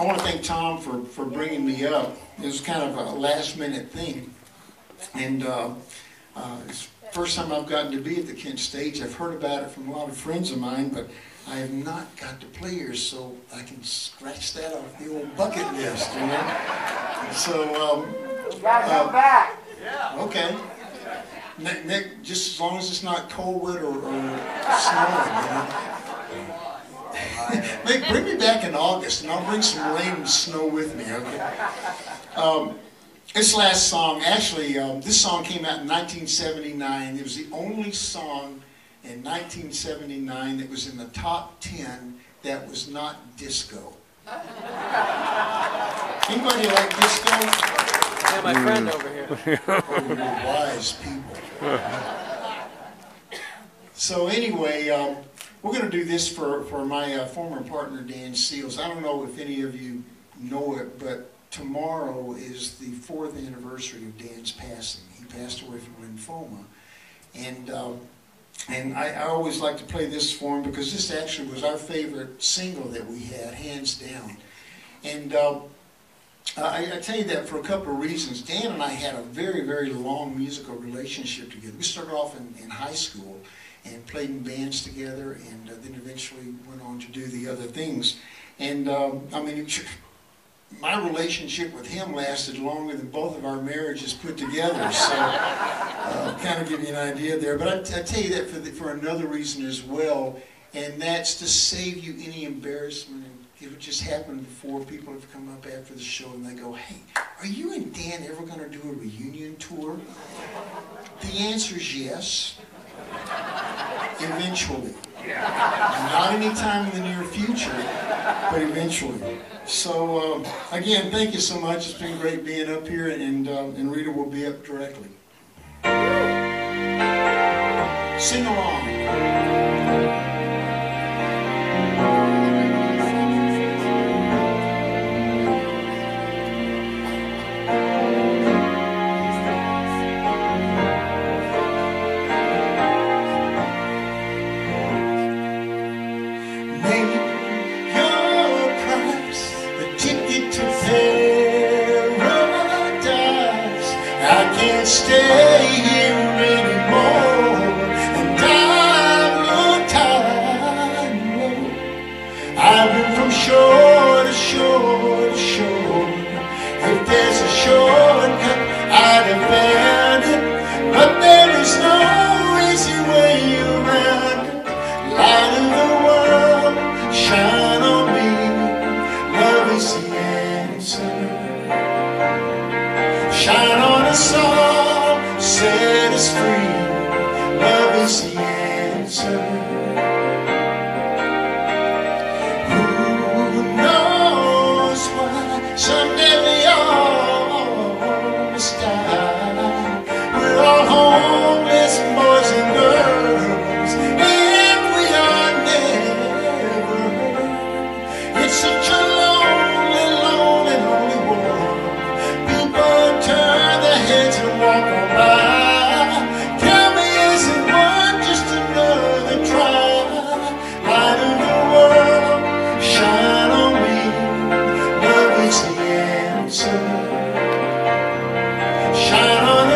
I want to thank Tom for, for bringing me up. It was kind of a last minute thing. And uh, uh, it's the first time I've gotten to be at the Kent stage. I've heard about it from a lot of friends of mine, but I have not got to play here, so I can scratch that off the old bucket list, you know? So, um, Gotta come back. okay. Nick, Nick, just as long as it's not cold, wet, or, or snowing, you know? Nick, bring me back in August, and I'll bring some rain and snow with me, okay? Um, this last song, actually, um, this song came out in 1979. It was the only song in 1979 that was in the top 10 that was not disco. Anybody like disco? Yeah, my friend over here. Oh, wise people. So anyway, um, we're going to do this for, for my uh, former partner, Dan Seals. I don't know if any of you know it, but tomorrow is the fourth anniversary of Dan's passing. He passed away from lymphoma. And, um, and I, I always like to play this for him because this actually was our favorite single that we had, hands down. And uh, I, I tell you that for a couple of reasons. Dan and I had a very, very long musical relationship together. We started off in, in high school and played in bands together, and uh, then eventually went on to do the other things. And um, I mean, my relationship with him lasted longer than both of our marriages put together. So, uh, kind of give you an idea there. But I, I tell you that for, the, for another reason as well, and that's to save you any embarrassment. It just happened before. People have come up after the show and they go, "Hey, are you and Dan ever going to do a reunion tour?" The answer is yes. Eventually. Not anytime in the near future, but eventually. So, um, again, thank you so much. It's been great being up here, and, um, and Rita will be up directly. Sing along. Stay here anymore, and tired. I've been from shore to shore to shore. If there's a shortcut, I'd but there is no easy way around it. Light of the world, shine on me. Love is the answer. Shine on us all, set us free.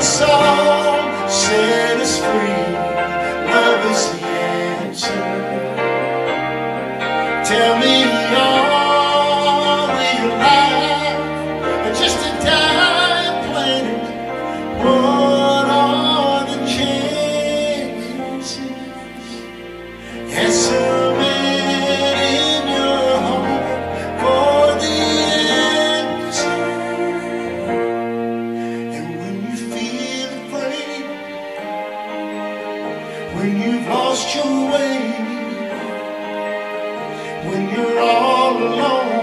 song set us free. when you've lost your way, when you're all alone.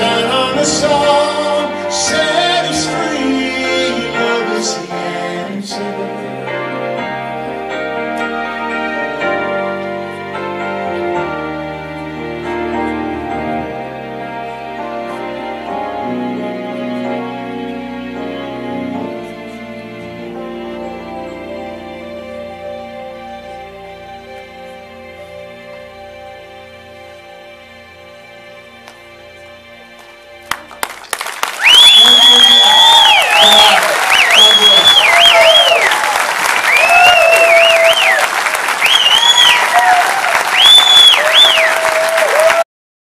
shine on the sun.